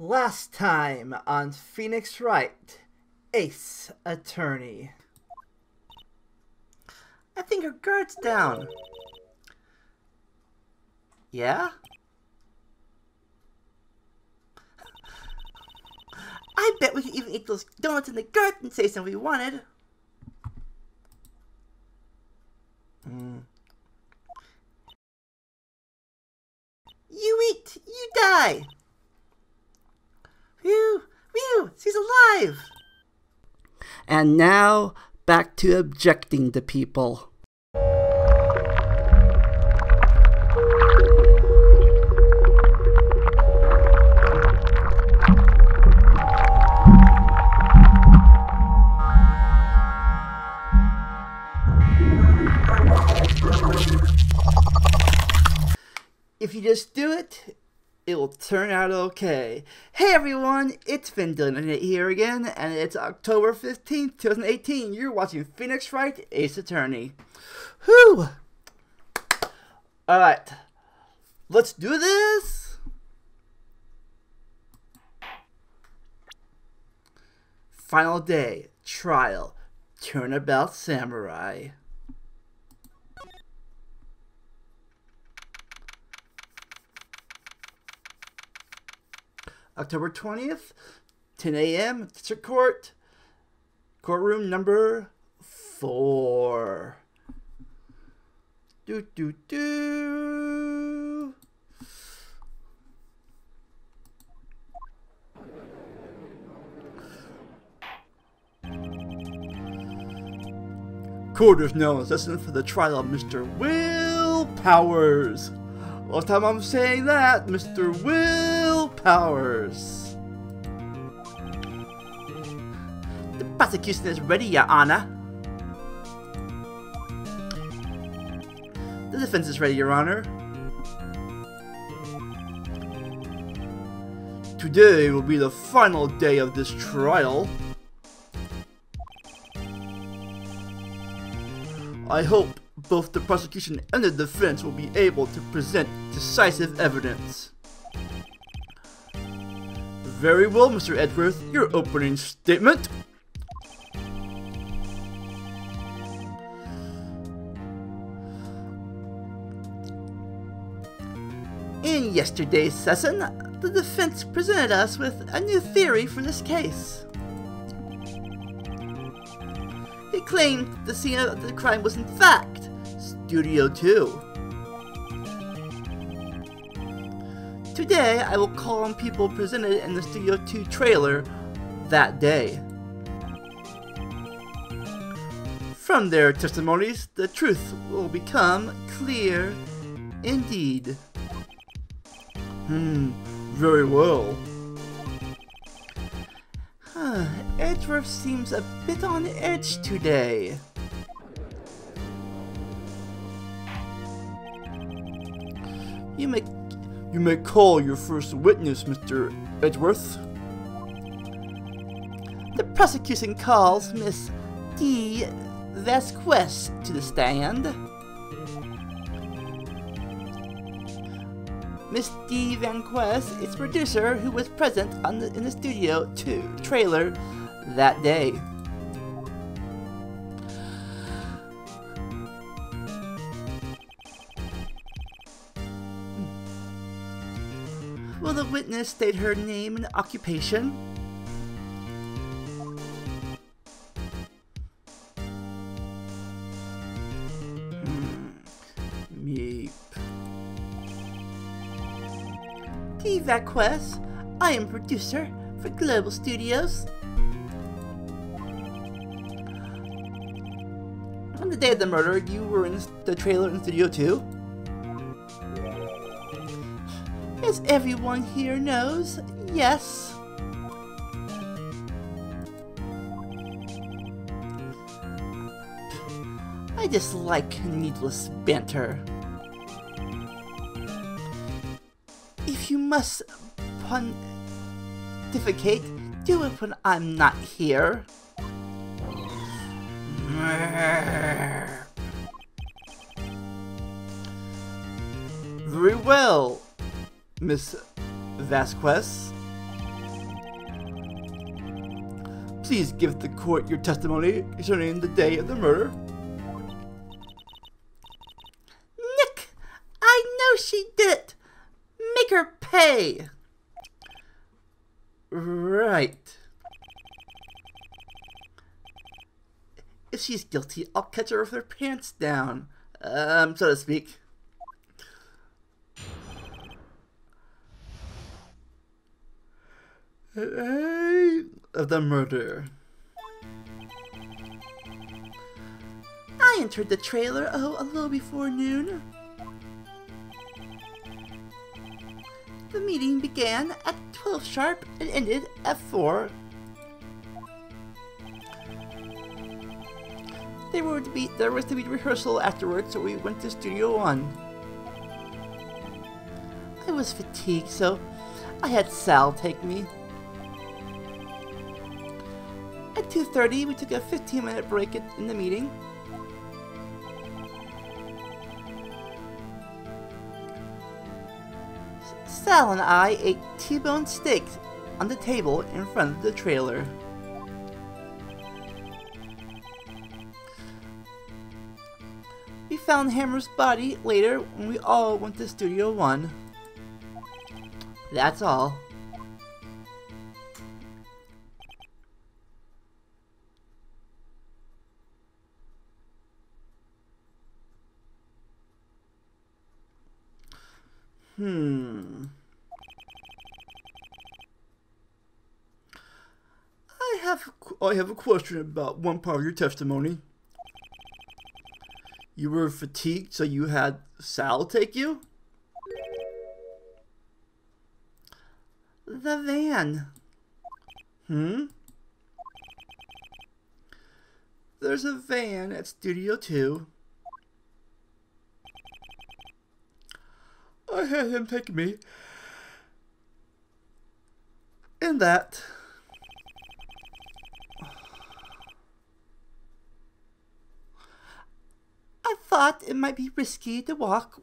Last time on Phoenix Wright, Ace Attorney. I think her guard's down. Yeah? I bet we could even eat those donuts in the garden station we wanted. Mm. You eat, you die. Phew, phew, she's alive. And now, back to objecting to people. If you just do it, it will turn out okay. Hey everyone, it's Vandalia here again, and it's October 15th, 2018. You're watching Phoenix Wright Ace Attorney. Whew! Alright, let's do this! Final day, trial, turnabout samurai. October 20th, 10 a.m., District Court, courtroom number four. Do, do, do. Court is now in for the trial of Mr. Will Powers. Last time I'm saying that, Mr. Will Powers. The prosecution is ready, Your Honor. The defense is ready, Your Honor. Today will be the final day of this trial. I hope both the prosecution and the defense will be able to present decisive evidence. Very well, Mr. Edgeworth, your opening statement. In yesterday's session, the defense presented us with a new theory for this case. He claimed the scene of the crime was in fact Studio 2. Today, I will call on people presented in the Studio 2 trailer that day. From their testimonies, the truth will become clear indeed. Hmm, very well. Huh, Edgeworth seems a bit on edge today. You may, you may call your first witness, Mr. Edgeworth. The prosecution calls Miss Dee Vasquez to the stand. Miss Dee Vasquez is producer who was present the, in the Studio 2 trailer that day. The witness state her name and occupation? Hmm. Meep. Dee Vasquez. I am producer for Global Studios. On the day of the murder, you were in the trailer in Studio 2? As everyone here knows, yes. I dislike needless banter. If you must pontificate, do it when I'm not here. Very well, Miss Vasquez. Please give the court your testimony concerning the day of the murder. Nick, I know she did it. Make her pay. Right. If she's guilty, I'll catch her with her pants down, um, so to speak. Of the murder. I entered the trailer, oh, a little before noon. The meeting began at 12 sharp and ended at 4. There, were to be, there was to be rehearsal afterwards, so we went to Studio One. I was fatigued, so I had Sal take me. At 2.30, we took a 15-minute break in the meeting. Sal and I ate T-bone steaks on the table in front of the trailer. We found Hammer's body later when we all went to Studio One. That's all. Have I have a question about one part of your testimony. You were fatigued, so you had Sal take you? The van. Hmm? There's a van at Studio 2. I had him take me. In that. I thought it might be risky to walk,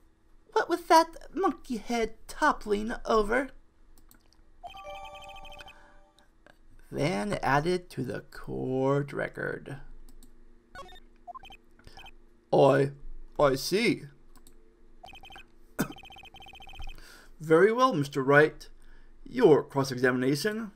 what with that monkey head toppling over. Van added to the court record. I, I see. Very well, Mr. Wright. Your cross-examination.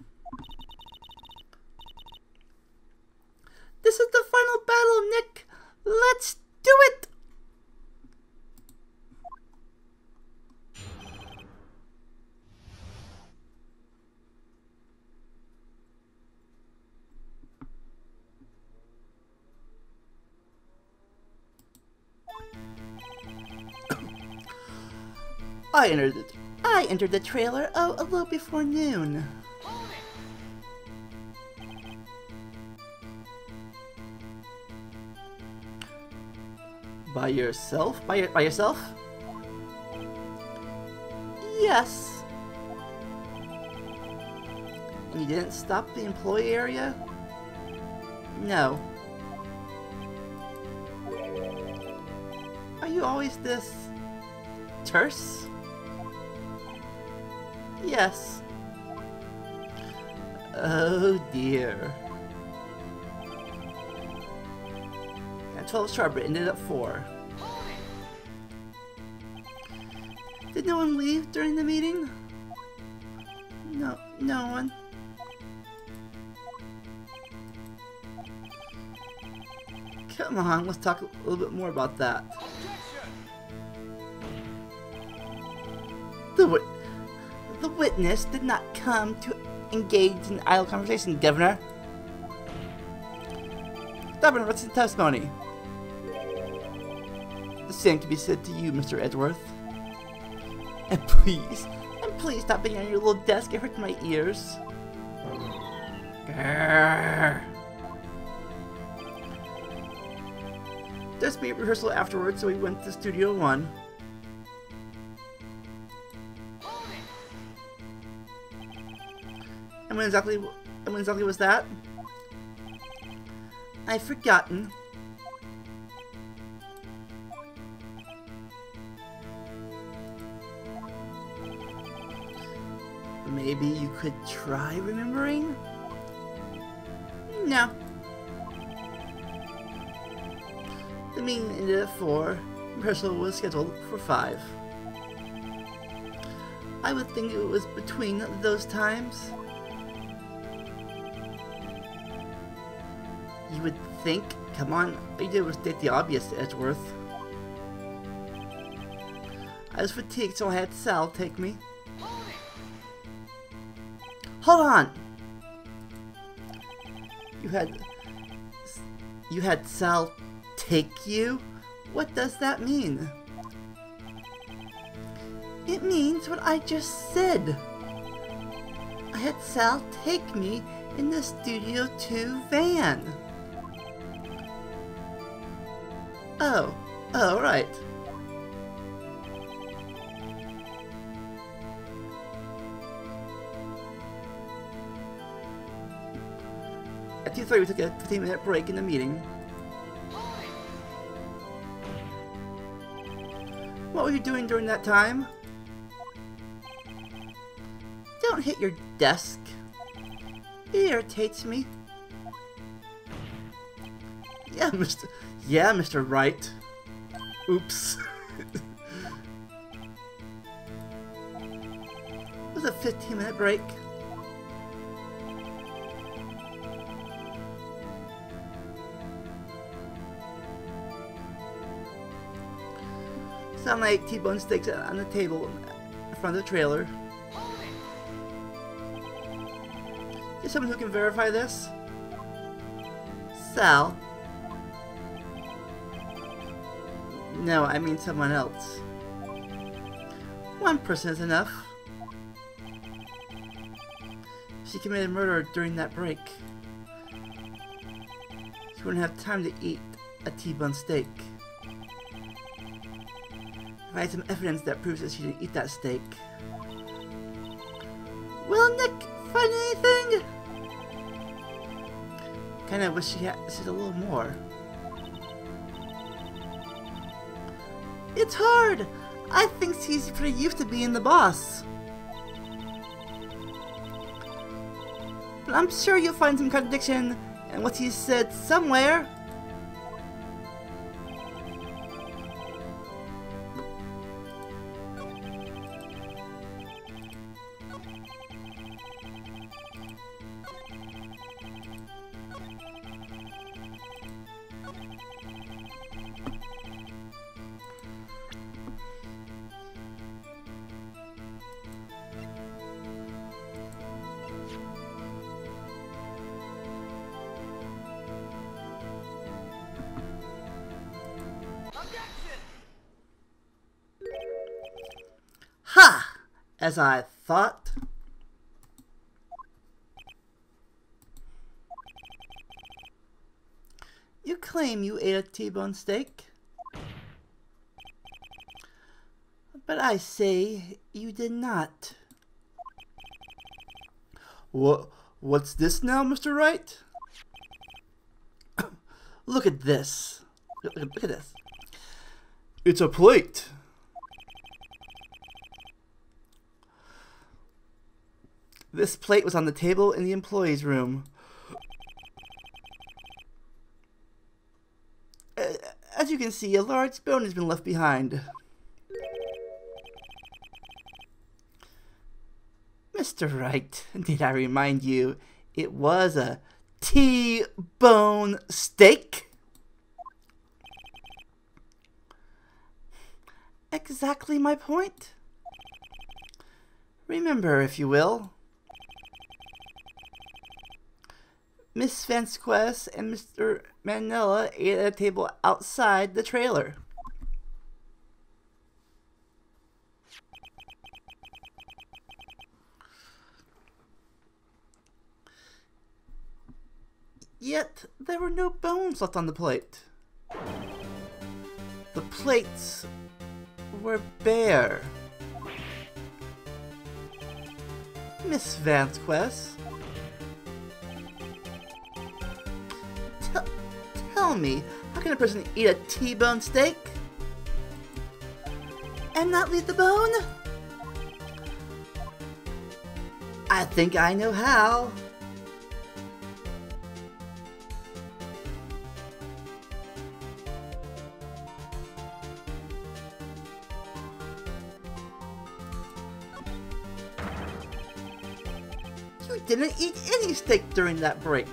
I entered it. I entered the trailer, oh, a little before noon. By yourself? By, by yourself? Yes. You didn't stop the employee area? No. Are you always this... terse? Yes. Oh dear. At 12 sharp, it ended at 4. Did no one leave during the meeting? No, no one. Come on, let's talk a little bit more about that. The witness did not come to engage in idle conversation, Governor. Stubborn the testimony. The same can be said to you, Mr. Edgeworth. And please, and please stop being on your little desk. It hurts my ears. Grrr. Just made rehearsal afterwards, so we went to Studio 1. When exactly, when exactly was that? I've forgotten. Maybe you could try remembering? No. The meeting ended at 4. Rehearsal was scheduled for 5. I would think it was between those times. Think? Come on, you did was state the obvious, Edgeworth. I was fatigued, so I had Sal take me. Hold on! You had... You had Sal take you? What does that mean? It means what I just said. I had Sal take me in the Studio 2 van. Oh, oh, right. At 2.30 we took a 15 minute break in the meeting. What were you doing during that time? Don't hit your desk. It irritates me. Yeah, Mr. Yeah, Mr. Wright. Oops. it was a 15 minute break. Sound like T-bone steaks on the table in front of the trailer. Is someone who can verify this? Sal? No, I mean someone else. One person is enough. She committed murder during that break. She wouldn't have time to eat a T-bone steak. I had some evidence that proves that she didn't eat that steak. Will Nick find anything? Kinda wish she had said a little more. It's hard! I think she's pretty used to being the boss. But I'm sure you'll find some contradiction in what he said somewhere. As I thought. You claim you ate a T-bone steak. But I say you did not. What? What's this now, Mr. Wright? look at this. Look, look at this. It's a plate. This plate was on the table in the employee's room. Uh, As you can see, a large bone has been left behind. Mr. Wright, need I remind you, it was a T-bone steak? Exactly my point. Remember, if you will, Miss Vasquez and Mr. Manella ate at a table outside the trailer. Yet, there were no bones left on the plate. The plates were bare. Miss Vasquez, me, how can a person eat a T-bone steak and not leave the bone? I think I know how. You didn't eat any steak during that break.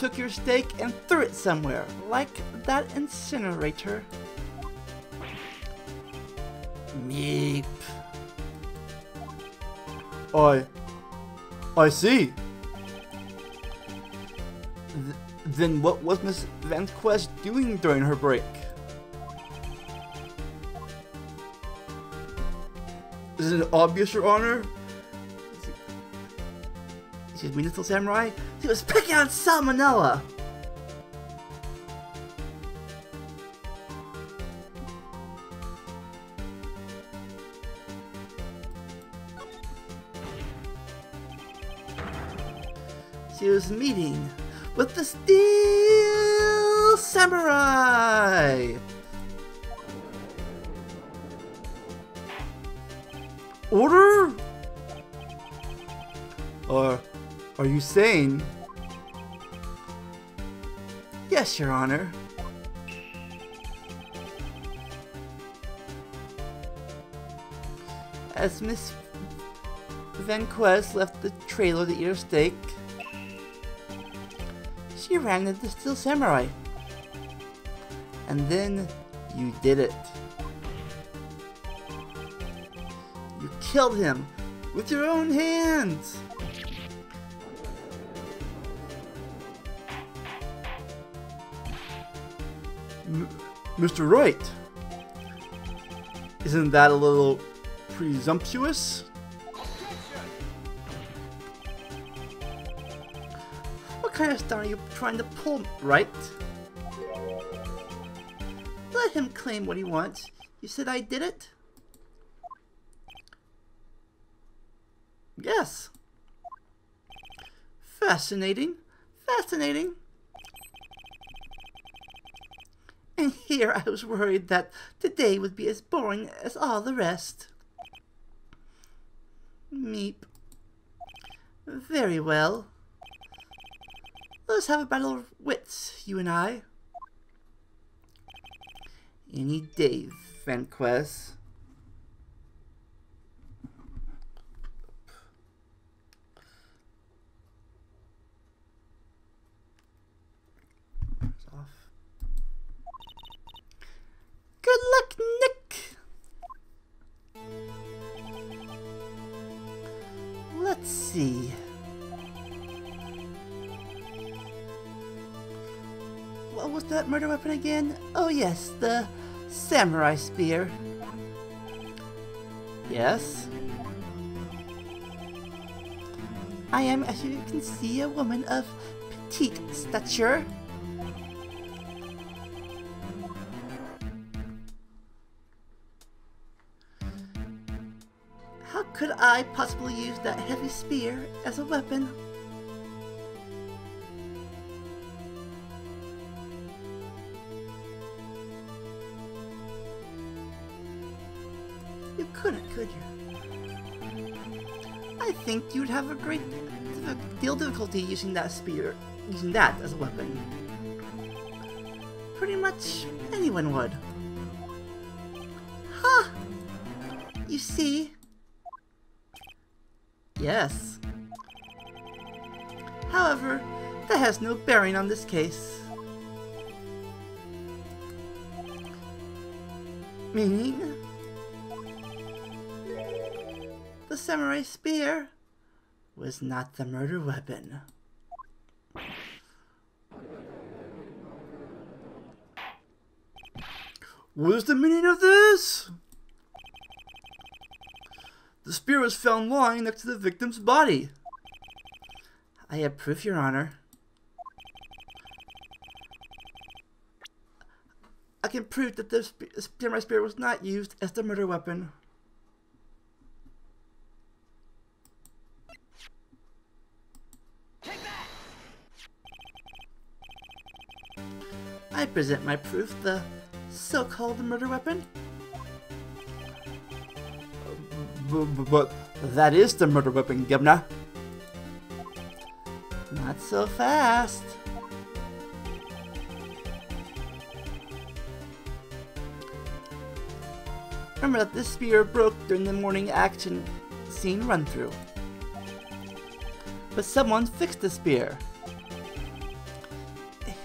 Took your steak and threw it somewhere, like that incinerator. Meep. I... I see. Th then what was Miss Van Quest doing during her break? Is it obvious, Your Honor? Me, Little Samurai? He was picking on Sal Manella! She was meeting with the Steel Samurai! Order? Or are you saying? Yes, Your Honor. As Miss Van Quest left the trailer to eat her steak, she ran into the Steel Samurai. And then you did it. You killed him with your own hands. Mr. Wright, isn't that a little presumptuous? What kind of stunt are you trying to pull, Wright? Let him claim what he wants. You said I did it? Yes. Fascinating. Fascinating. And here I was worried that today would be as boring as all the rest. Meep. Very well. Let's have a battle of wits, you and I. Any day, Vanquest. Good luck, Nick! Let's see. What was that murder weapon again? Oh yes, the samurai spear. Yes? I am, as you can see, a woman of petite stature. I possibly use that heavy spear as a weapon? You couldn't, could you? I think you'd have a great deal difficulty using that spear, using that as a weapon. Pretty much anyone would. Huh! You see? Yes. However, that has no bearing on this case. Meaning? The samurai spear was not the murder weapon. What is the meaning of this? The spear was found lying next to the victim's body. I have proof, Your Honor. I can prove that the samurai spear was not used as the murder weapon. I present my proof, the so-called murder weapon. But that is the murder weapon, Gibna. Not so fast. Remember that this spear broke during the morning action scene run through. But someone fixed the spear.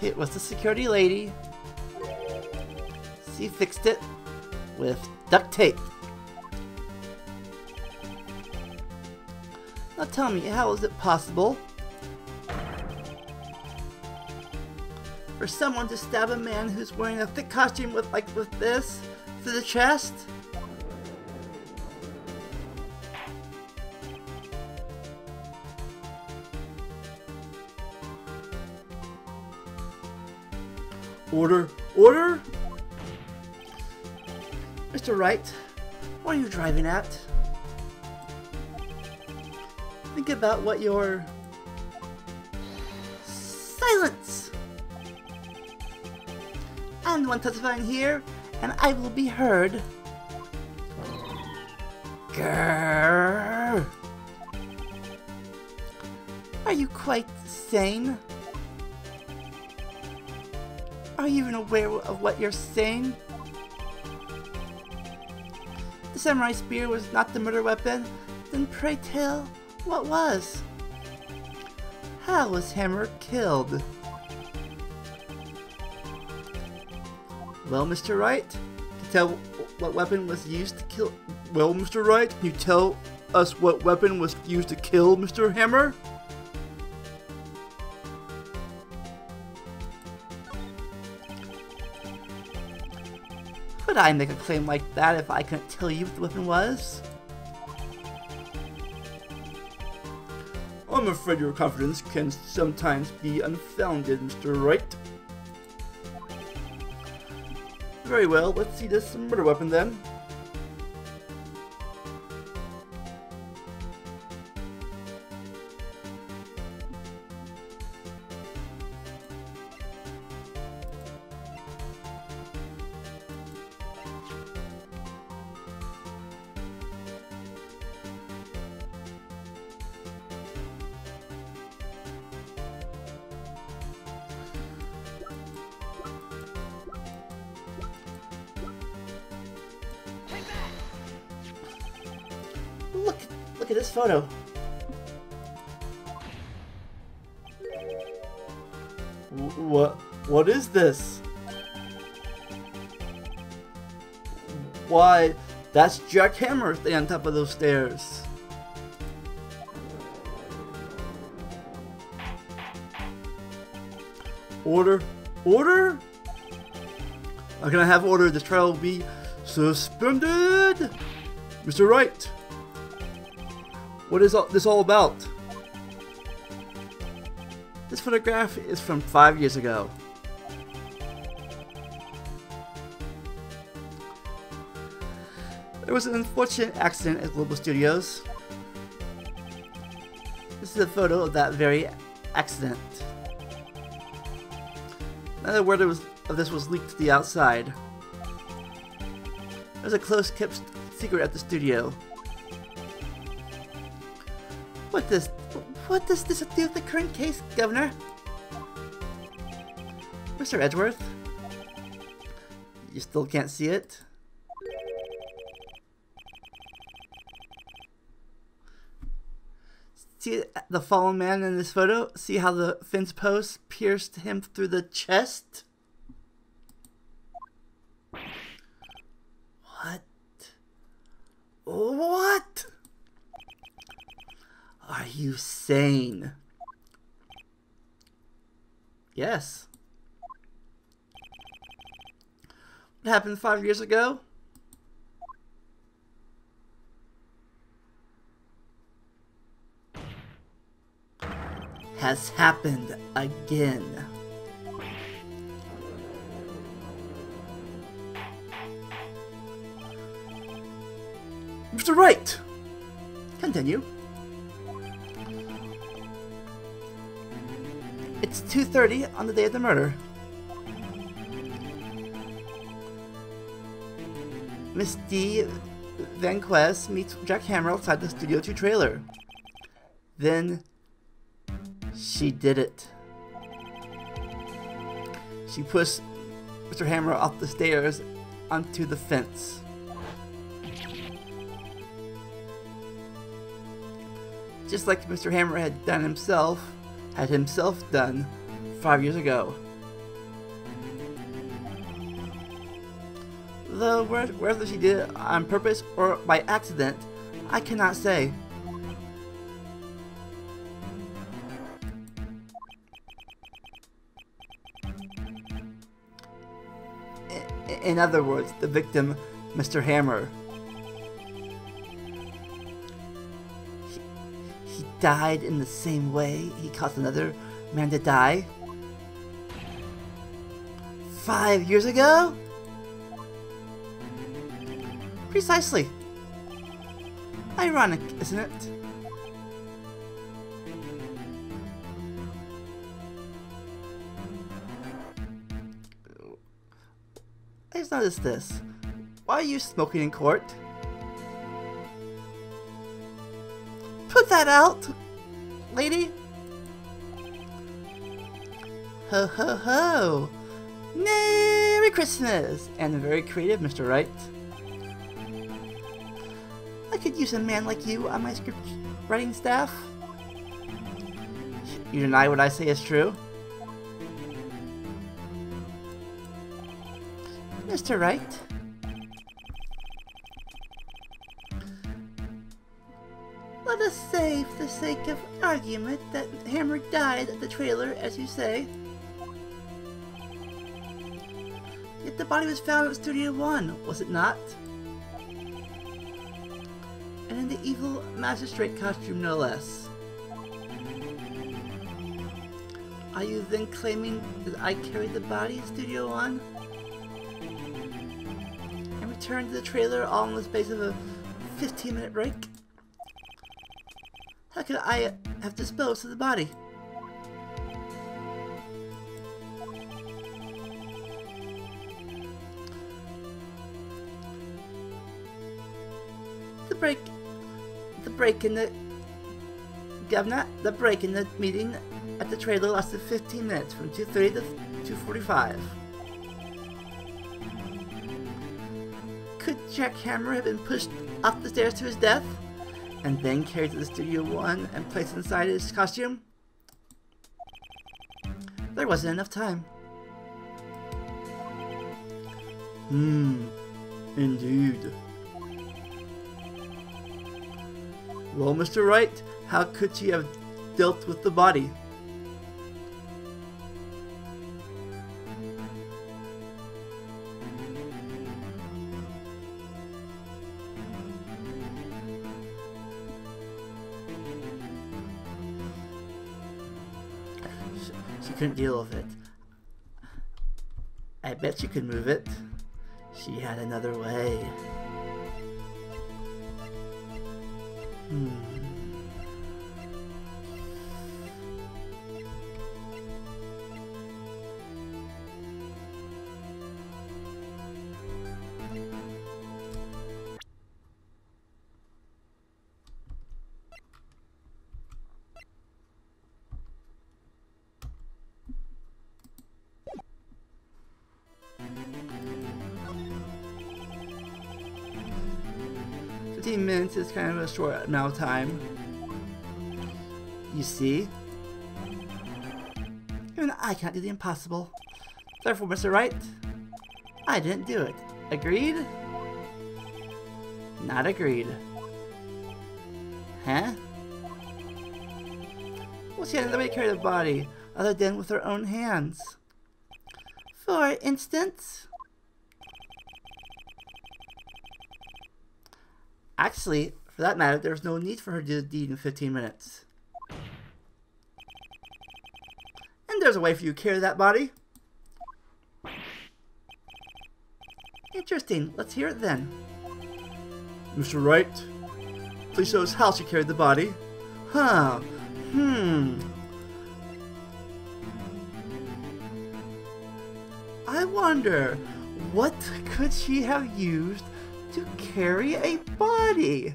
It was the security lady. She fixed it with duct tape. Now tell me, how is it possible for someone to stab a man who's wearing a thick costume with like with this to the chest? Order, order! Mr. Wright, what are you driving at? Think about what your silence. The one testifying here, and I will be heard. Grrr. Are you quite sane? Are you even aware of what you're saying? The samurai spear was not the murder weapon, then pray tell, what was? How was Hammer killed? Well, Mr. Wright, can you tell what weapon was used to kill? Well, Mr. Wright, can you tell us what weapon was used to kill Mr. Hammer? Would I make a claim like that if I couldn't tell you what the weapon was? I'm afraid your confidence can sometimes be unfounded, Mr. Wright. Very well, let's see this murder weapon then. Look, at this photo. What, what is this? Why, that's Jack Hammer standing on top of those stairs. Order, order? How can I have order? This trial will be suspended. Mr. Wright, what is all, this all about? This photograph is from five years ago. There was an unfortunate accident at Global Studios. This is a photo of that very accident. Another word of this was leaked to the outside. There's a close kept secret at the studio. What does what does this do with the current case, Governor? Mr. Edgeworth? You still can't see it? See the fallen man in this photo? See how the fence post pierced him through the chest? What? What? Are you sane? Yes. What happened five years ago? Has happened again. Mr. Wright! Continue. It's 2.30 on the day of the murder. Miss D. Van Quest meets Jack Hammer outside the Studio 2 trailer. Then, she did it. She pushed Mr. Hammer off the stairs onto the fence. Just like Mr. Hammer had done himself, had himself done five years ago. Though whether she did it on purpose or by accident, I cannot say. In other words, the victim, Mr. Hammer. Died in the same way he caused another man to die? Five years ago? Precisely. Ironic, isn't it? I just noticed this. Why are you smoking in court? Put that out, lady. Ho ho ho! Merry Christmas! And very creative, Mr. Wright. I could use a man like you on my script writing staff. You deny what I say is true? Mr. Wright? Say, for the sake of argument, that Hammer died at the trailer, as you say. Yet the body was found at Studio One, was it not? And in the evil magistrate costume, no less. Are you then claiming that I carried the body in Studio One? And returned to the trailer all in the space of a 15 minute break? How could I have disposed of the body? The break, the break in the governor, the break in the meeting at the trailer lasted 15 minutes, from 2:30 to 2:45. Could Jack Hammer have been pushed up the stairs to his death, and then carried to the Studio One and placed inside his costume? There wasn't enough time. Hmm, indeed. Well, Mr. Wright, how could she have dealt with the body? Couldn't deal with it. I bet she could move it. She had another way. Hmm. Kind of a short amount of time. You see? Even I can't do the impossible. Therefore, Mr. Wright, I didn't do it. Agreed? Not agreed. Huh? Well, she had to carry the body, other than with her own hands. For instance... Actually, for that matter, there's no need for her to do the deed in 15 minutes. And there's a way for you to carry that body. Interesting. Let's hear it then. Mr. Wright, please show us how she carried the body. Huh. Hmm. I wonder, what could she have used to carry a body?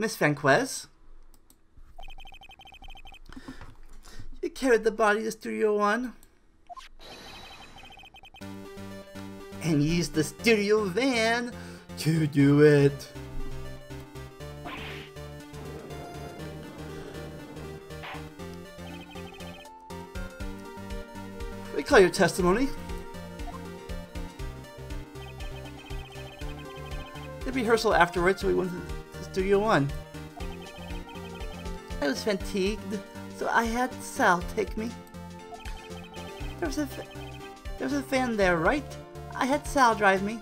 Miss Vasquez. You carried the body to Studio One. And used the studio van to do it. Recall your testimony. The rehearsal afterwards, we went Studio One. I was fatigued, so I had Sal take me. There was a fa- there was a van there, right? I had Sal drive me.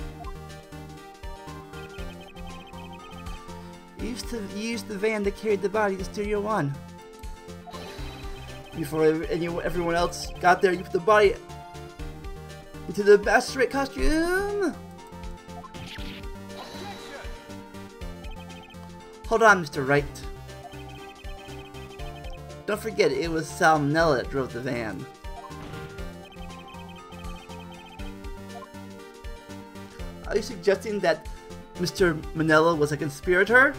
You used to you used the van that carried the body to Studio One. Before anyone, everyone else got there, you put the body into the best costume. Hold on, Mr. Wright. Don't forget, it was Sal Manella that drove the van. Are you suggesting that Mr. Manella was a conspirator?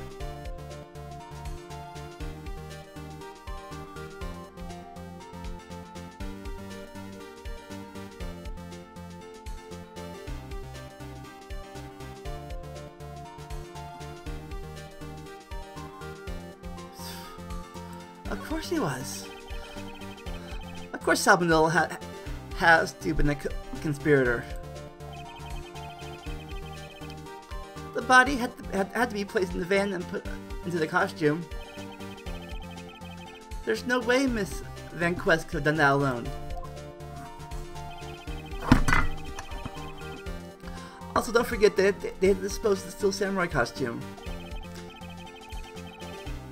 Of course Sal Manella ha has to have been a co- conspirator. The body had to, had, had to be placed in the van and put into the costume. There's no way Miss Vasquez could have done that alone. Also, don't forget that they, they had to dispose of the Steel Samurai costume.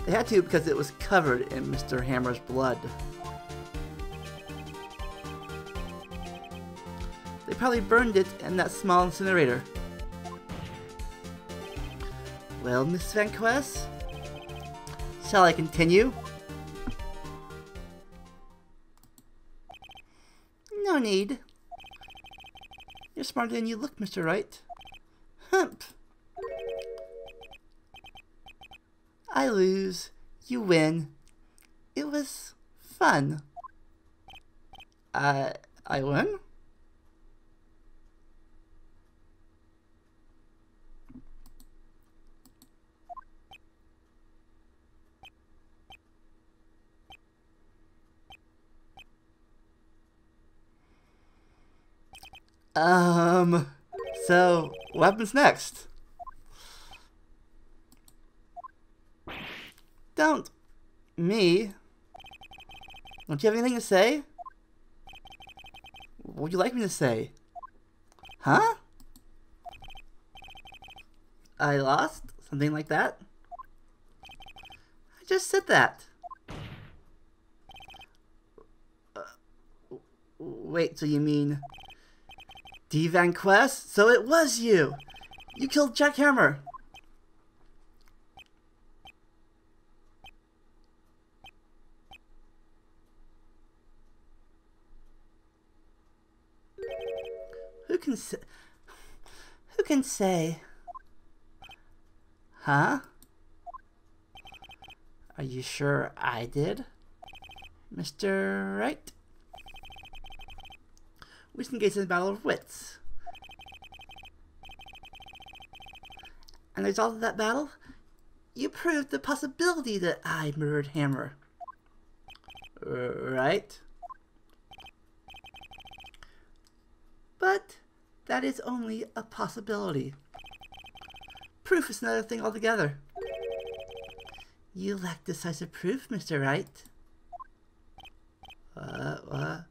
They had to because it was covered in Mr. Hammer's blood. Probably burned it in that small incinerator. Well, Miss Vasquez, shall I continue? No need. You're smarter than you look, Mr. Wright. Humph. I lose, you win. It was fun. I I win? Um, so what happens next? Don't. Me? Don't you have anything to say? What would you like me to say? Huh? I lost? Something like that? I just said that. Uh, wait, so you mean... Dee Vasquez? So it was you! You killed Jack Hammer! Who can say? Who can say? Huh? Are you sure I did, Mr. Wright? We just engaged in a battle of wits. And the result of that battle, you proved the possibility that I murdered Hammer. Right? But that is only a possibility. Proof is another thing altogether. You lack decisive proof, Mr. Wright. Uh, what?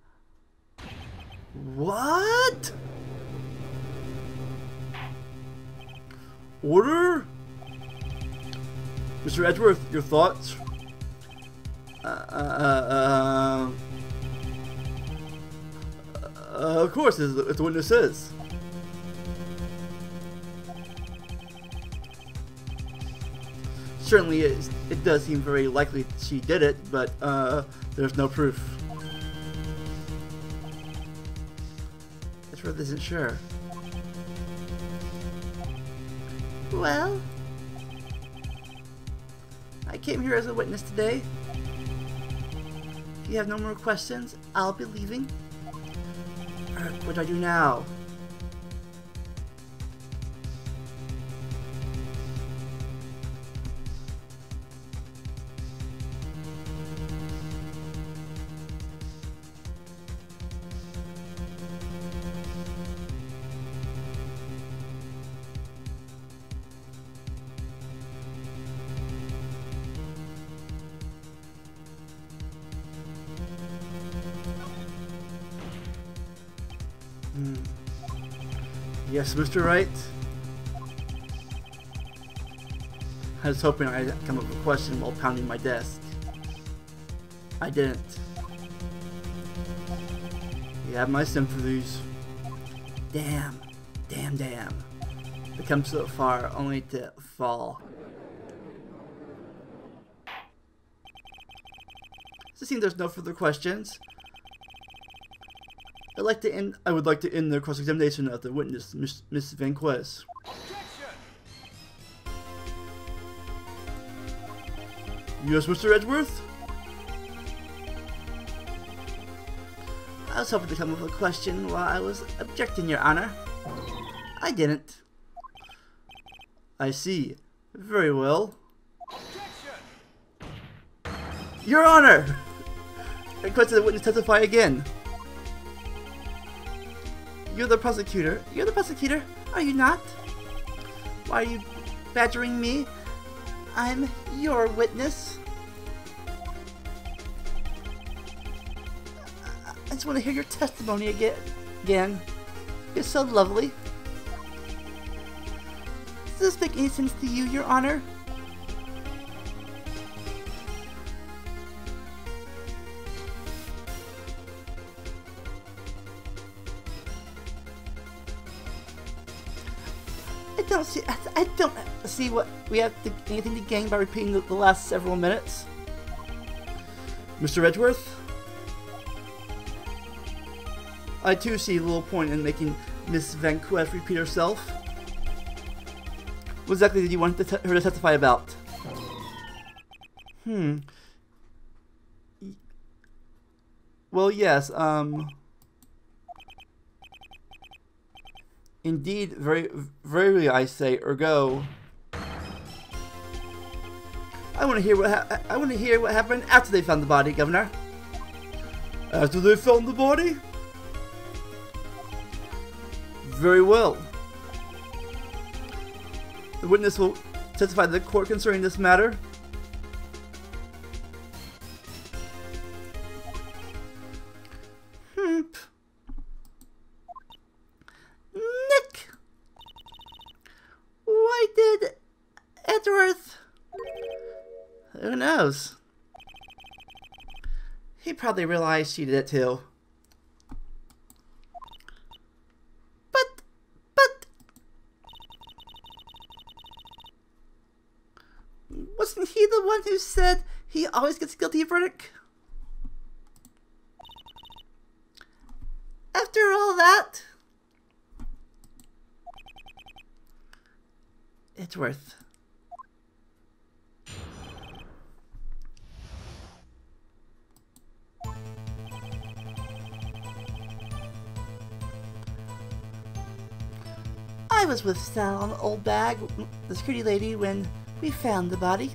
What? Order? Mr. Edgeworth, your thoughts? Uh, uh, uh, uh, of course, it's, it's what it says. Certainly, it, it does seem very likely she did it, but uh, there's no proof. Isn't sure. Well, I came here as a witness today. If you have no more questions, I'll be leaving. Alright, what do I do now? Yes, Mr. Wright? I was hoping I'd come up with a question while pounding my desk. I didn't. You have my sympathies. Damn. Damn, damn. To come so far only to fall. So it seems there's no further questions. Like to end. I would like to end the cross-examination of the witness, Miss, Miss Vasquez. Yes, Mr. Edgeworth. I was hoping to come up with a question while I was objecting, Your Honor. I didn't. I see. Very well. Objection! Your Honor! I request the witness testify again. You're the prosecutor. You're the prosecutor, are you not? Why are you badgering me? I'm your witness. I just want to hear your testimony again. Again, you're so lovely. Does this make any sense to you, Your Honor? See what we have to, anything to gain by repeating the, the last several minutes. Mr. Edgeworth, I too see a little point in making Miss Vasquez repeat herself. What exactly did you want to her to testify about? Hmm. Well, yes. Um. Indeed, very, very, I say, ergo. I want to hear what ha- I want to hear what happened after they found the body, Governor. After they found the body? Very well. The witness will testify to the court concerning this matter. Probably realized she did it too. But, but. Wasn't he the one who said he always gets guilty verdict? After all that, it's worth. Was with old bag, the security lady, when we found the body.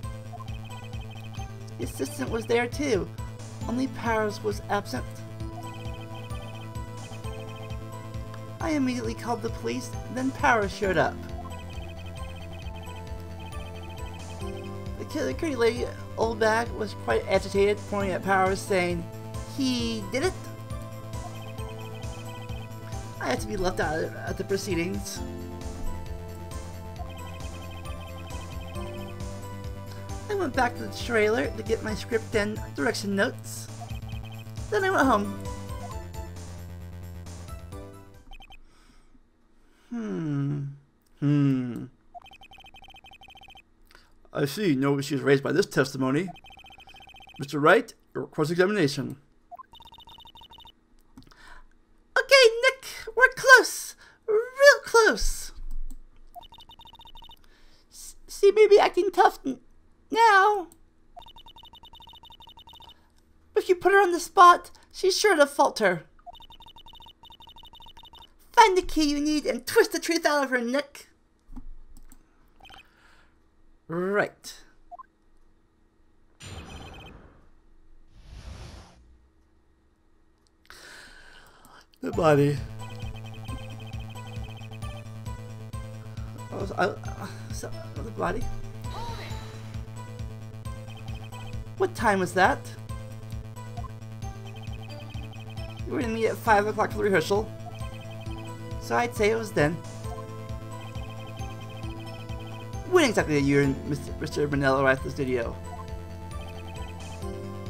The assistant was there too, only Powers was absent. I immediately called the police, then Powers showed up. The security lady, old bag, was quite agitated, pointing at Powers, saying, He did it? I had to be left out at the proceedings. Went back to the trailer to get my script and direction notes. Then I went home. Hmm. Hmm. I see. No issues raised by this testimony. Mr. Wright, your cross-examination. Okay, Nick, we're close. Real close. S- see, maybe acting tough n- now. If you put her on the spot, she's sure to falter. Find the key you need and twist the truth out of her, Nick. Right. The body. Oh, I, uh, so, the body. What time was that? You were to meet at 5 o'clock for the rehearsal. So I'd say it was then. When exactly did you and Mr. Mr. Arrive at the studio?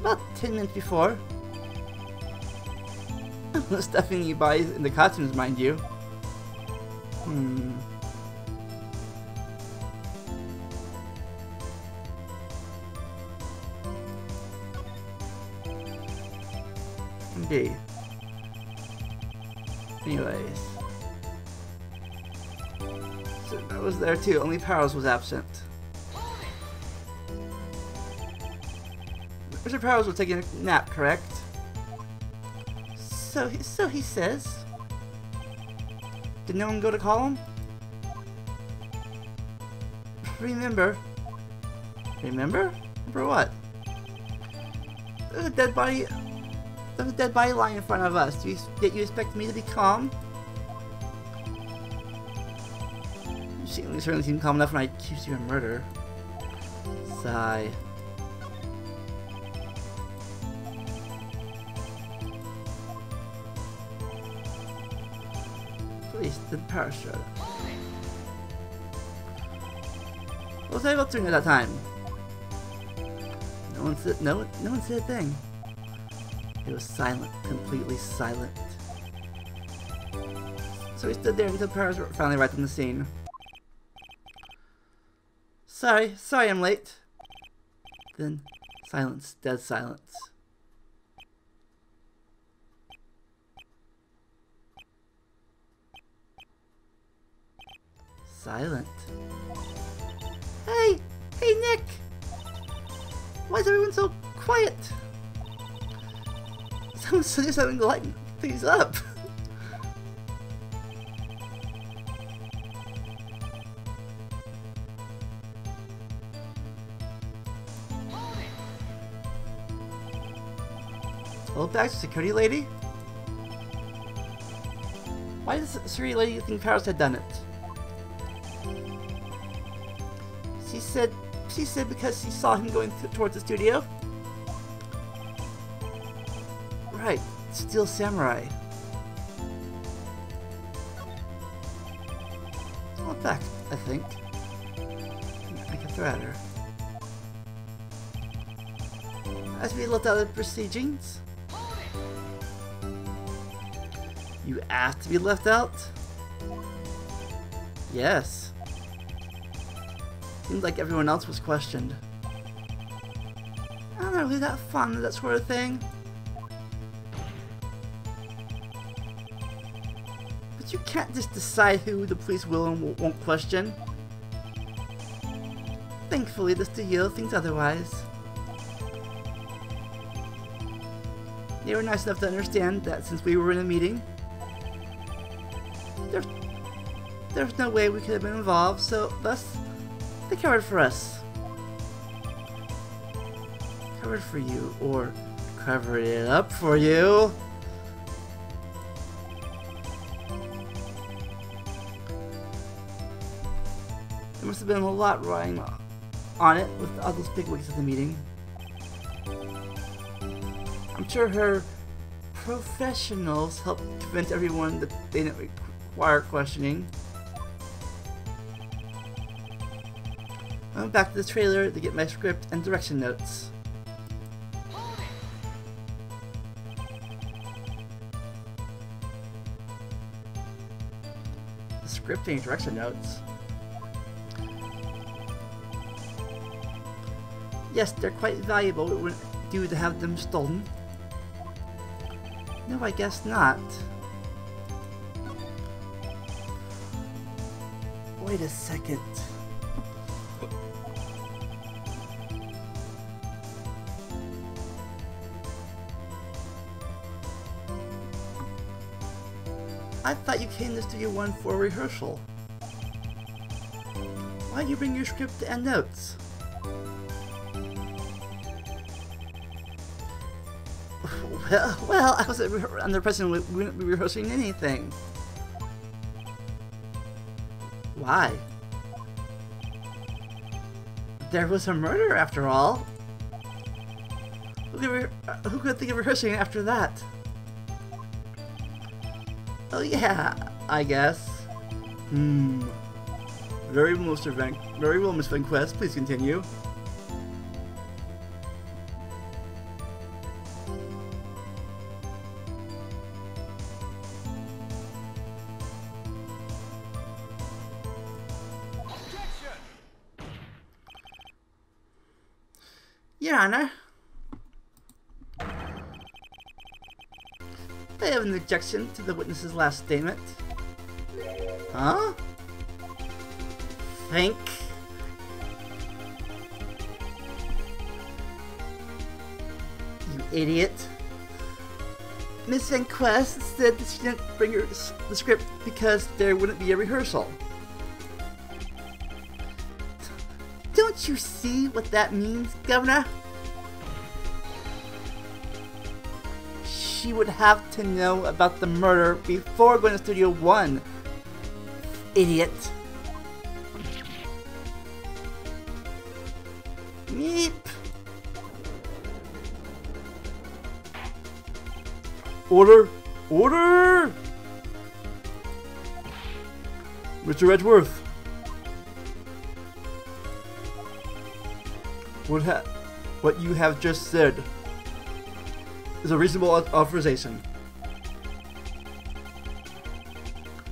About 10 minutes before. The stuffing you buy in the costumes, mind you. Hmm. Indeed. Anyways. So that was there too, only Powers was absent. Mr. Powers was taking a nap, correct? So he, so he says. Did no one go to call him? Remember? Remember? Remember what? There's a dead body. There's a dead body lying in front of us. Do you, yet you expect me to be calm? You certainly, seem calm enough when I accuse you of murder. Sigh. Please, the parachute. What was I doing at that time? No one said no no one said a thing. It was silent, completely silent. So we stood there until Powers finally arrived on the scene. Sorry, sorry I'm late. Then silence, dead silence. Silent. Hey! Hey, Nick! Why is everyone so quiet? Someone said something to lighten things up. Hold back, security lady? Why does the security lady think Powers had done it? She said, she said because she saw him going towards the studio. Right, Steel Samurai. Hold back, I think. I can throw at her. As we looked at the proceedings, you asked to be left out? Yes. Seems like everyone else was questioned. I'm not really that fond of that sort of thing. Can't just decide who the police will and won't question. Thankfully, the studio thinks otherwise. They were nice enough to understand that since we were in a meeting, there, there's no way we could have been involved, so thus, they covered for us. Covered for you, or covered it up for you. Been a lot riding on it with all those big wigs at the meeting. I'm sure her professionals helped convince everyone that they didn't require questioning. I went back to the trailer to get my script and direction notes. The script and direction notes? Yes, they're quite valuable. It wouldn't do to have them stolen. No, I guess not. Wait a second. I thought you came to Studio 1 for a rehearsal. Why'd you bring your script and notes? Well, well, I was under the impression we wouldn't be rehearsing anything. Why? There was a murder after all. Who could, who could think of rehearsing after that? Oh yeah, I guess. Hmm. Very well, Mr. Van. Very well, Miss Vasquez. Please continue. Objection to the witness's last statement. Huh? Think? You idiot. Miss Vasquez said that she didn't bring her the script because there wouldn't be a rehearsal. Don't you see what that means, Governor? She would have to know about the murder before going to Studio One. Idiot. Meep. Order! Order! Mr. Edgeworth. What, ha what you have just said is a reasonable authorization.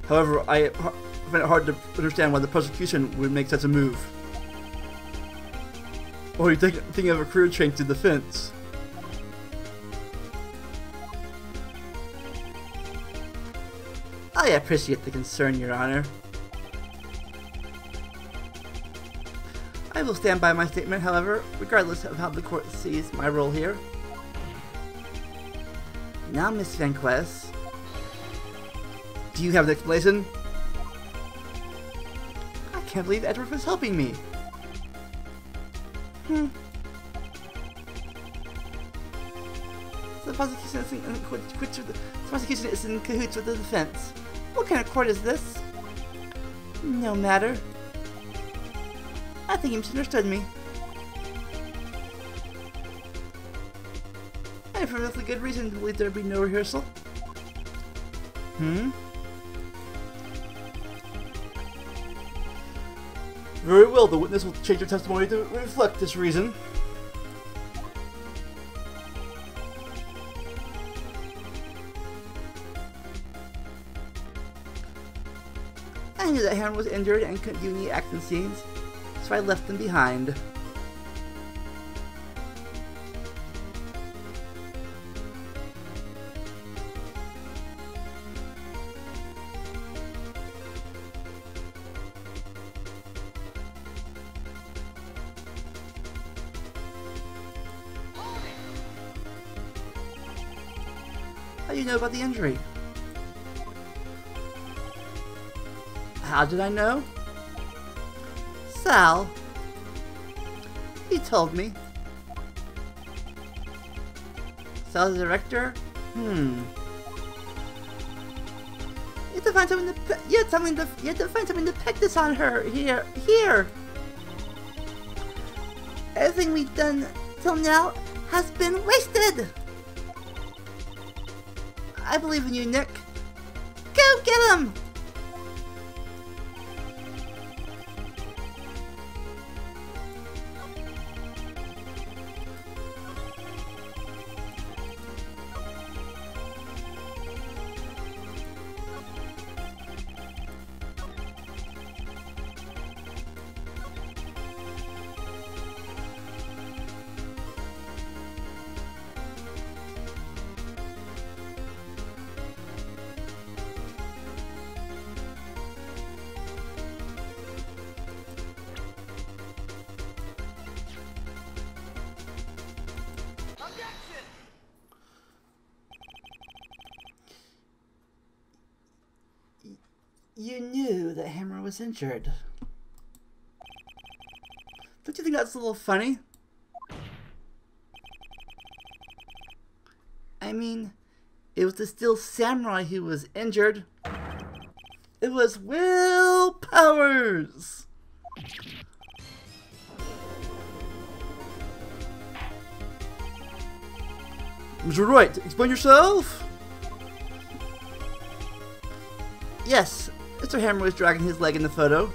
However, I find it hard to understand why the prosecution would make such a move. Or you think, thinking of a career change to defense? I appreciate the concern, Your Honor. I will stand by my statement, however, regardless of how the court sees my role here. Now, Miss Van do you have an explanation? I can't believe Edward was helping me. Hmm. The prosecution is in, in, the prosecution is in cahoots with the defense. What kind of court is this? No matter. I think you misunderstood me. Have perfectly good reason to believe there'd be no rehearsal. Hmm? Very well, the witness will change her testimony to reflect this reason. I knew that Hannah was injured and couldn't do any action scenes, so I left them behind. About the injury? How did I know? Sal. He told me. Sal the director? Hmm. You have to find something to you something you have to find something to peg this on her here here. Everything we've done till now has been wasted. I believe in you, Nick. Go get him! You knew that Hammer was injured. Don't you think that's a little funny? I mean, it was the Steel Samurai who was injured. It was Will Powers! Mr. Wright, explain yourself! Yes, Mr. Hammer was dragging his leg in the photo.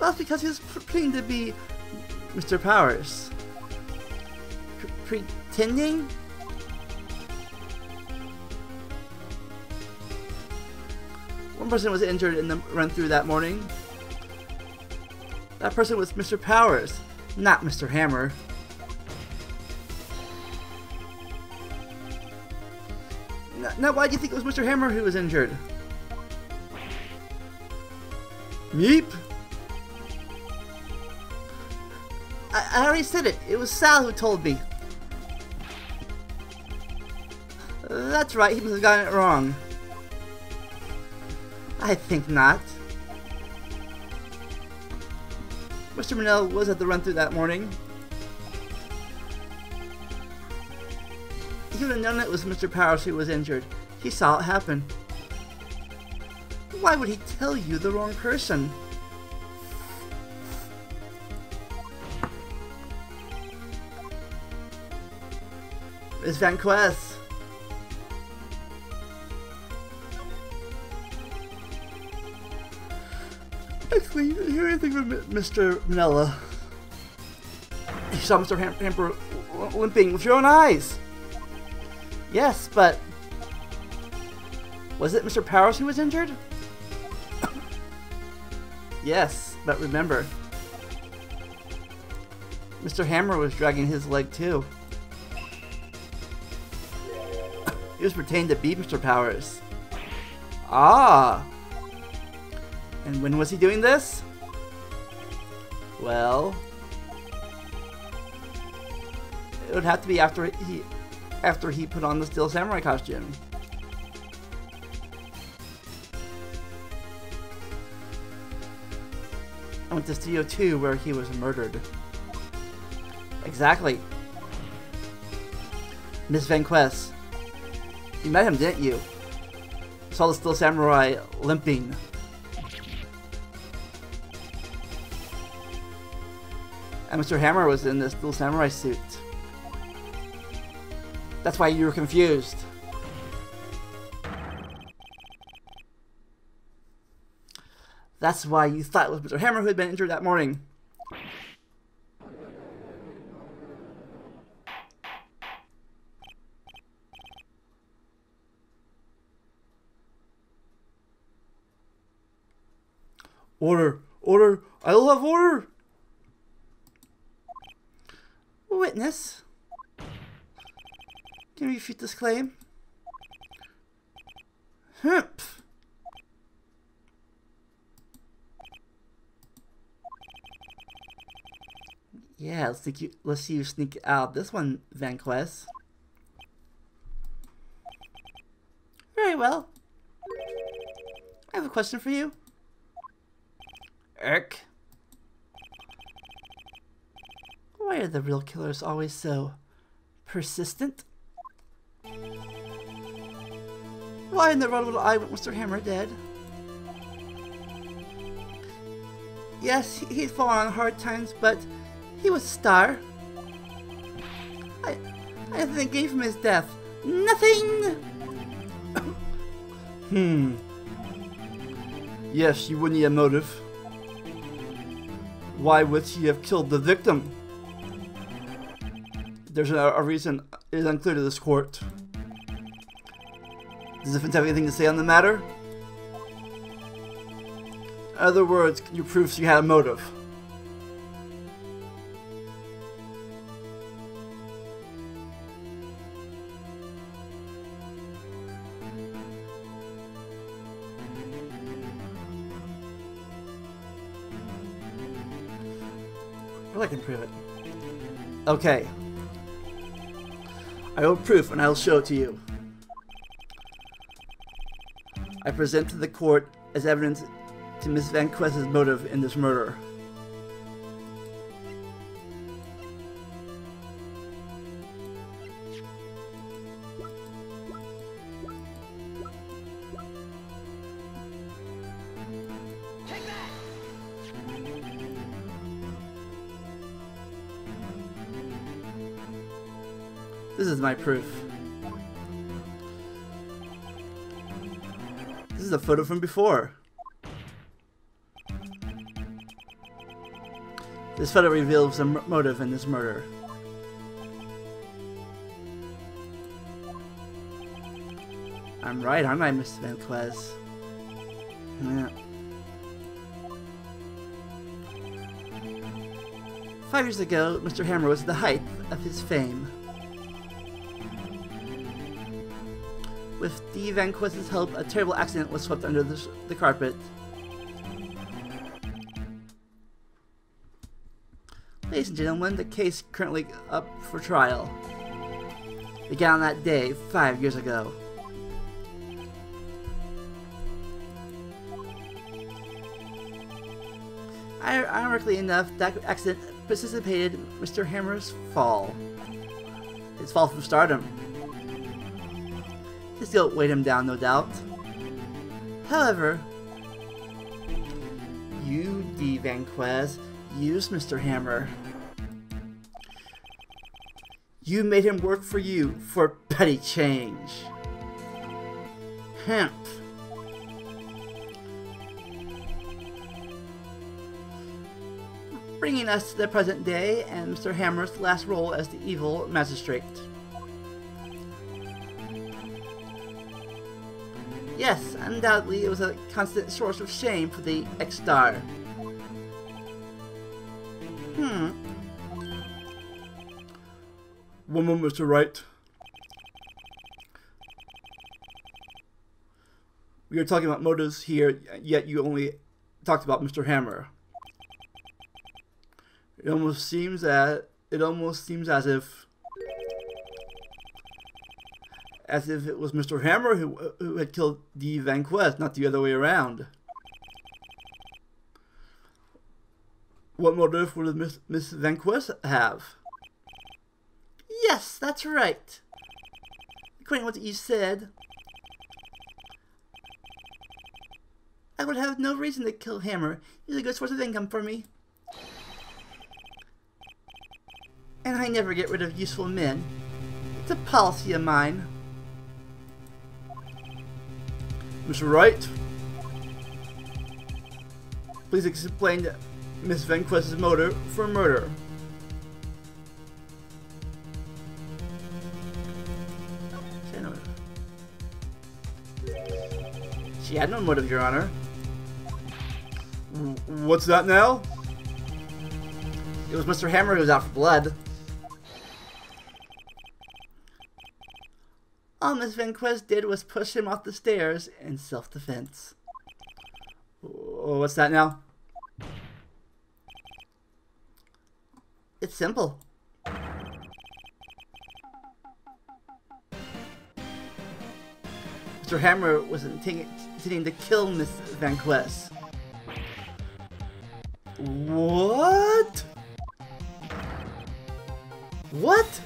That's because he was pretending to be Mr. Powers. Pre pretending? One person was injured in the run through that morning. That person was Mr. Powers, not Mr. Hammer. Now, why do you think it was Mr. Hammer who was injured? Meep? I, I already said it. It was Sal who told me. That's right, he must have gotten it wrong. I think not. Mr. Manel was at the run-through that morning. He have known it was Mr. Powers who was injured. He saw it happen. Why would he tell you the wrong person? Miss Vasquez. Actually, you didn't hear anything from Mr. Manella. You saw Mr. Ham Hamper limping with your own eyes. Yes, but... Was it Mr. Powers who was injured? yes, but remember... Mr. Hammer was dragging his leg too. he was pretending to be Mr. Powers. Ah! And when was he doing this? Well... It would have to be after he after he put on the Steel Samurai costume. I went to Studio 2 where he was murdered. Exactly. Miss Vasquez. You met him, didn't you? Saw the Steel Samurai limping. And Mr. Hammer was in the Steel Samurai suit. That's why you were confused. That's why you thought it was Mr. Hammer who had been injured that morning. Order! Order! I have order! Witness. Can you refute this claim? Humph. Yeah, let's, think you, let's see you sneak out this one, Vasquez. Very well. I have a question for you. Erk. Why are the real killers always so persistent? Why in the world would I want Mr. Hammer dead? Yes, he's fallen on hard times, but he was a star. I, I think gave him his death. Nothing! hmm. Yes, you would need a motive. Why would he have killed the victim? There's a, a reason. It is unclear to this court. Does the defense have anything to say on the matter? In other words, can you prove you had a motive? Well, I can prove it. Okay. I owe proof and I will show it to you. I present to the court as evidence to Miss Vasquez's motive in this murder. This is my proof. Is a photo from before. This photo reveals the motive in this murder. I'm right, aren't I, Mr. Vasquez? Yeah. Five years ago, Mr. Hammer was at the height of his fame. With Dee Vasquez's help, a terrible accident was swept under the, the carpet. Ladies and gentlemen, the case currently up for trial. Began on that day, five years ago. Ironically enough, that accident precipitated Mr. Hammer's fall. His fall from stardom. His guilt weighed him down, no doubt. However, you, Dee Vasquez, used Mr. Hammer. You made him work for you for petty change. Hemp. Bringing us to the present day and Mr. Hammer's last role as the evil magistrate. Undoubtedly it was a constant source of shame for the ex-star. Hmm. One moment, Mr. Wright. We are talking about motives here, yet you only talked about Mr. Hammer. It almost seems that it almost seems as if as if it was Mr. Hammer who who had killed Dee Vasquez, not the other way around. What motive would Miss, Miss have? Yes, that's right. According to what you said, I would have no reason to kill Hammer. He's a good source of income for me. And I never get rid of useful men. It's a policy of mine. Mr. Wright, please explain Miss Vasquez's motive for murder. She had no motive. She had no motive, Your Honor. What's that now? It was Mr. Hammer who was out for blood. All Miss Vasquez did was push him off the stairs in self-defense. Oh, What's that now? It's simple. Mr. Hammer was intending to kill Miss Vasquez. What? What?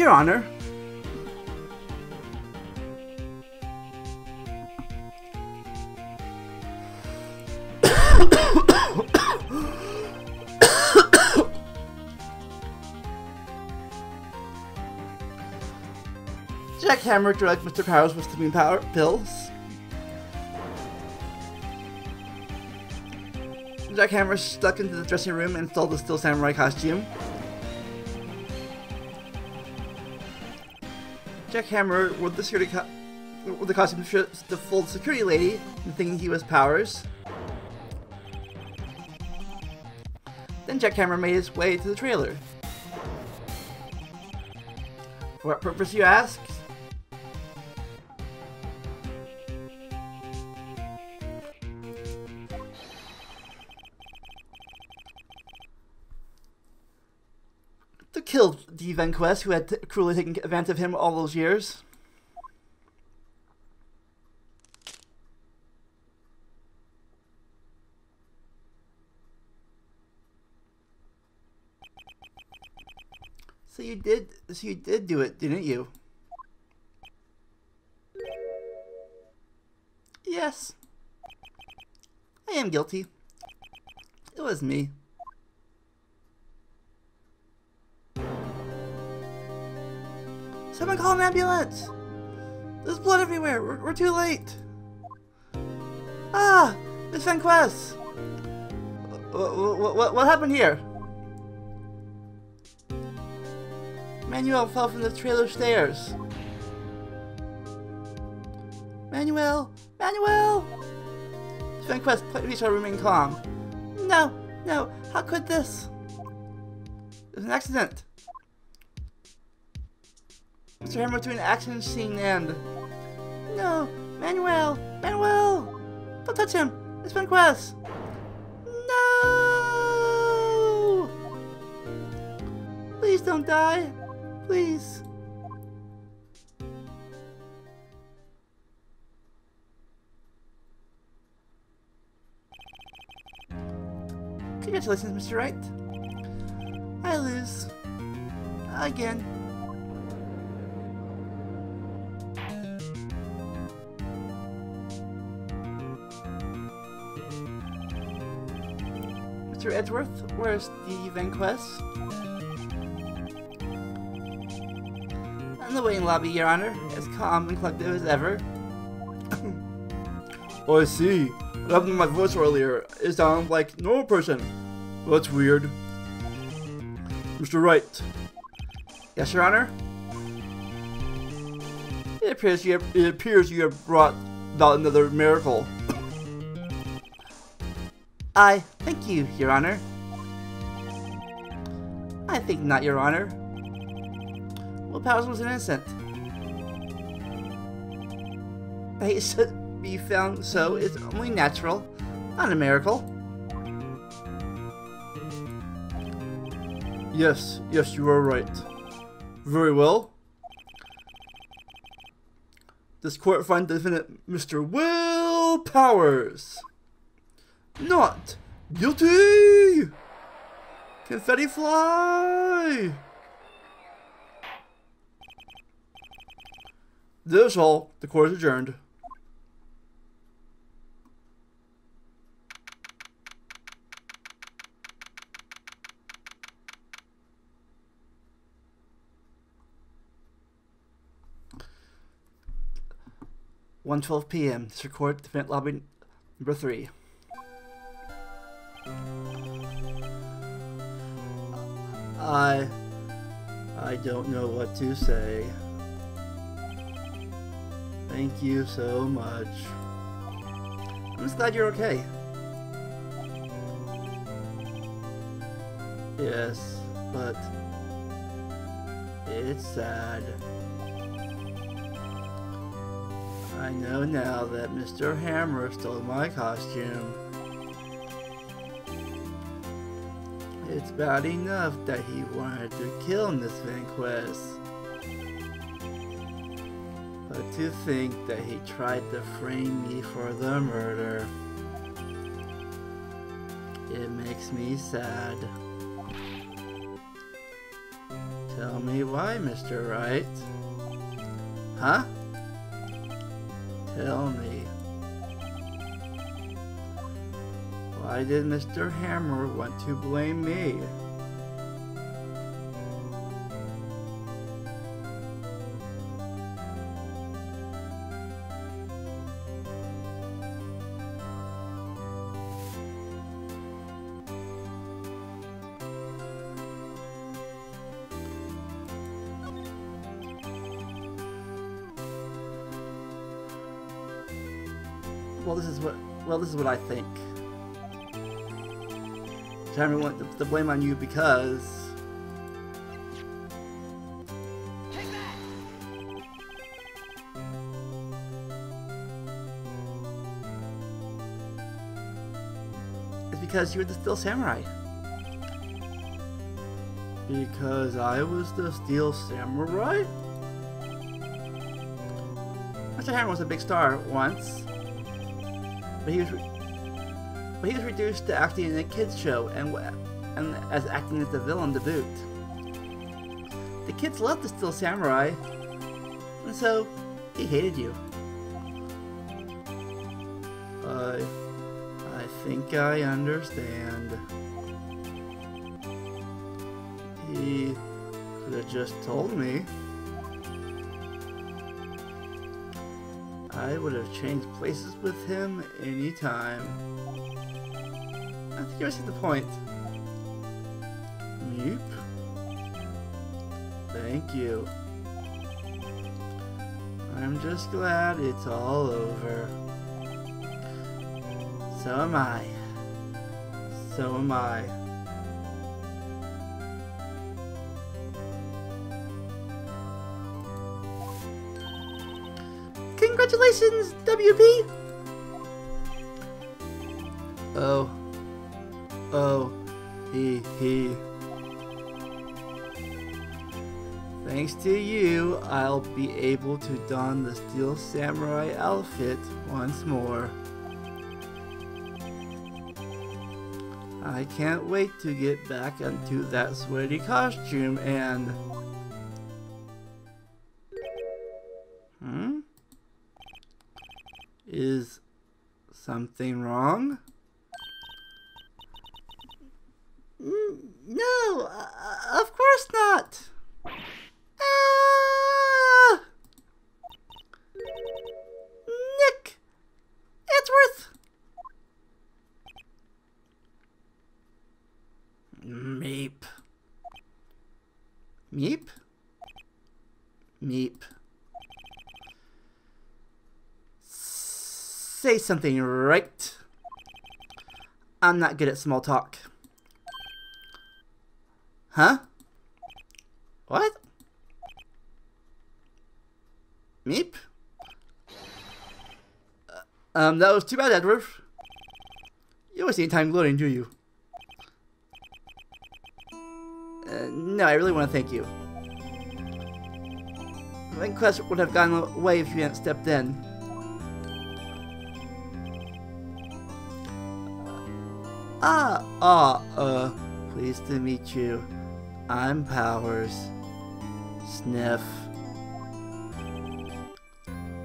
Your Honor. Jack Hammer drugged Mr. Powers with sleeping power pills. Jack Hammer stuck into the dressing room and stole the Steel Samurai costume. Jack Hammer wore the security wore the costume the full security lady, thinking he was Powers. Then Jack Hammer made his way to the trailer. For what purpose, you ask? Dee Vasquez, who had cruelly taken advantage of him all those years. So you did, so you did do it, didn't you? Yes. I am guilty. It was me. Someone call an ambulance! There's blood everywhere! We're, we're too late! Ah! Miss Vasquez! What, what, what happened here? Manuel fell from the trailer stairs. Manuel! Manuel! Vasquez, please remain calm. No, no, how could this? It was an accident. Mr. Hammer to an action scene and... No, Manuel! Manuel! Don't touch him! It's Quest! No! Please don't die! Please! Congratulations, Mr. Wright. I lose. Again. Mr. Edgeworth, where's the Vasquez? In the waiting lobby, Your Honor, as calm and collected as ever. Oh, I see. What happened to my voice earlier? It sounded like normal person. Well, that's weird. Mr. Wright. Yes, Your Honor? It appears you have, it appears you have brought about another miracle. I thank you, Your Honor. I think not, Your Honor. Will Powers was innocent. He should be found so is only natural, not a miracle. Yes, yes, you are right. Very well. This court finds defendant Mr. Will Powers not guilty. Confetti fly. This all. The court is adjourned. One twelve p.m. District Court, Defendant Lobby Number 3. I. I don't know what to say. Thank you so much. I'm just glad you're okay. Yes, but. It's sad. I know now that Mr. Hammer stole my costume. It's bad enough that he wanted to kill Miss Vasquez. But to think that he tried to frame me for the murder. It makes me sad. Tell me why, Mr. Wright. Huh? Tell me. Why did Mr. Hammer want to blame me? Well, this is what. Well, this is what I think. Hammer want the, the blame on you because. It's because you were the Steel samurai. Because I was the Steel Samurai? Mr. Hammer was a big star once, but he was but he was reduced to acting in a kids show and and as acting as the villain to boot. The kids loved the Steel Samurai, and so he hated you. I I think I understand. He could have just told me. I would have changed places with him anytime. Think you see the point. Meep. Thank you. I'm just glad it's all over. So am I. So am I. Congratulations, WP! To don the Steel Samurai outfit once more. I can't wait to get back into that sweaty costume and... Hmm? Is something wrong? No, uh, of course not. Say something, right? I'm not good at small talk. Huh? What? Meep? Uh, um, that was too bad, Edward. You always need time gloating, do you? Uh, no, I really want to thank you. My quest would have gone away if you hadn't stepped in. Ah, ah, uh, pleased to meet you. I'm Powers. Sniff.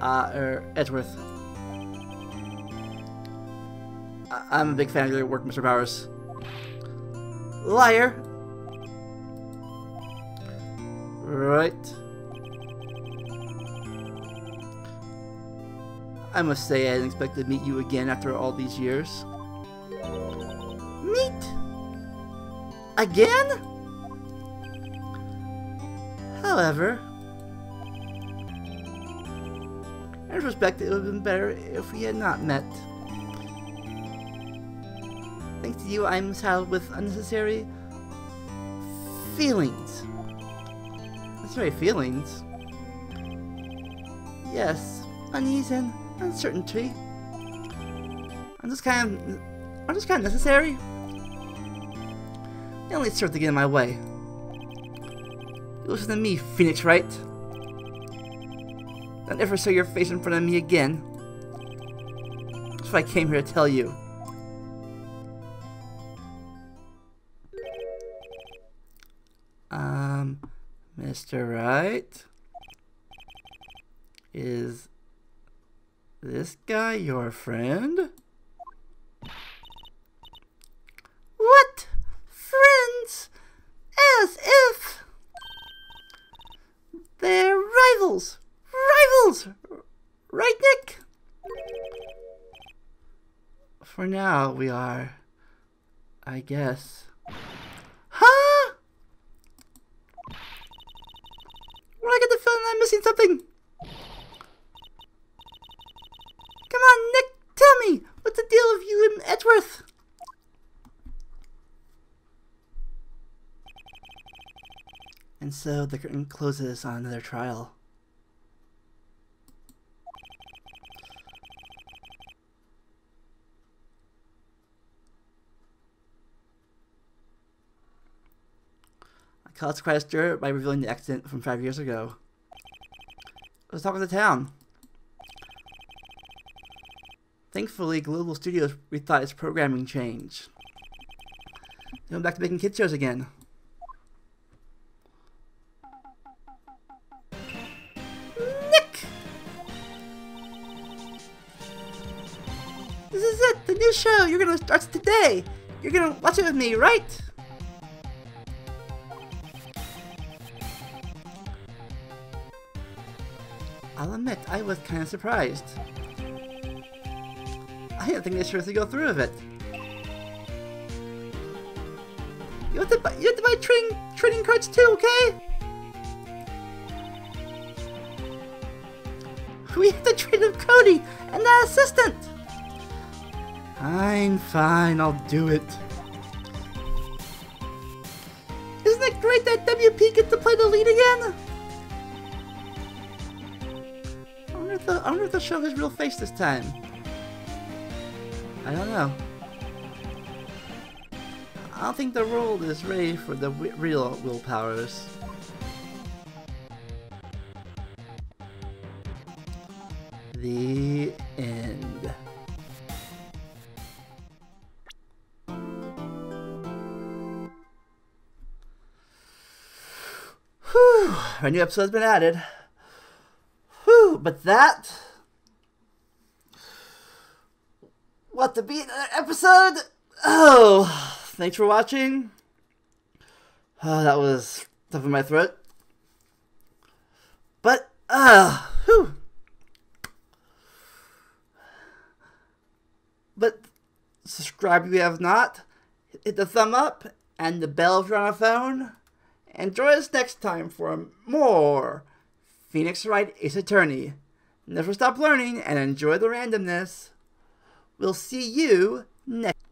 Uh, er, Edgeworth. I- I'm a big fan of your work, Mr. Powers. Liar! Right. I must say I didn't expect to meet you again after all these years. Again? However, in retrospect, it would have been better if we had not met. Thanks to you, I'm saddled with unnecessary feelings. Unnecessary feelings? Yes, unease and uncertainty. I'm just kind of, I'm just kind of necessary. They only serve to get in my way. You listen to me, Phoenix Wright. Don't ever show your face in front of me again. That's what I came here to tell you. Um, Mr. Wright? Is this guy your friend? Now, we are. I guess. Huh? When I get the feeling I'm missing something. Come on, Nick, tell me, what's the deal with you and Edgeworth? And so the curtain closes on another trial. Caused quite a stir by revealing the accident from five years ago. Let's talk of the town. Thankfully, Global Studios rethought its programming change. They went back to making kid shows again. Nick! This is it, the new show. You're gonna start today. You're gonna watch it with me, right? Admit, I was kind of surprised. I didn't think they'd seriously go through with it. You have to buy, you have to buy trading, trading cards too, okay? We have to trade with Cody and that assistant! Fine, fine, I'll do it. Show his real face this time. I don't know. I don't think the world is ready for the real Will Powers. The end. Whew, our new episode's been added. Whew, but that. To be another episode? Oh, thanks for watching. Oh, that was tough in my throat. But, uh, whew. But subscribe if you have not. Hit the thumb up and the bell if you're on a phone. And join us next time for more Phoenix Wright Ace Attorney. Never stop learning and enjoy the randomness. We'll see you next